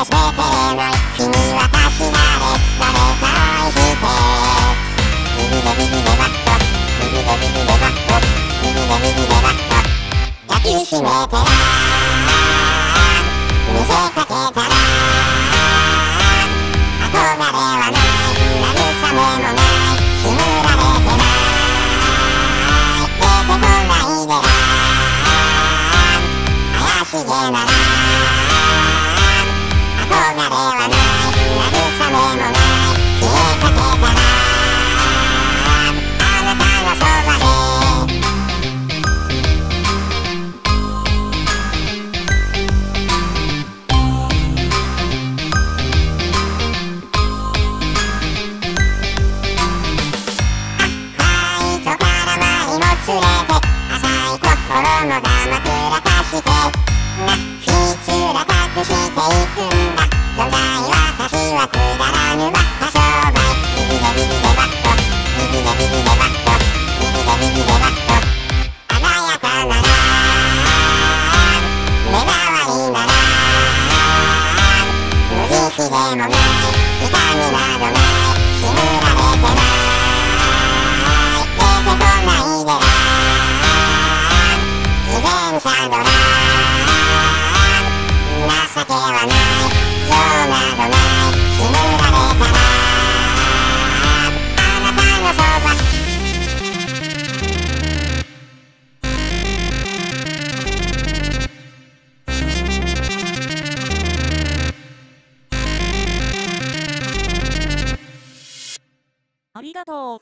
かしてくれない君は助かれられないして耳で耳でバット耳で耳でバット耳で耳でバット抱きしめてら見せかけたら憧れはない慰めもない秘められてない出てこないでら怪しげなら心のが枕かしてなひつら隠していくんだ存在私はくだらぬバカ商売ビビデビビデバットビビデビビデバットビビデビビデバット鮮やかなら目障りなら無慈悲でもない痛みなどない偽善者のら情けはないそうなどない決められたらあなたのそばありがとう、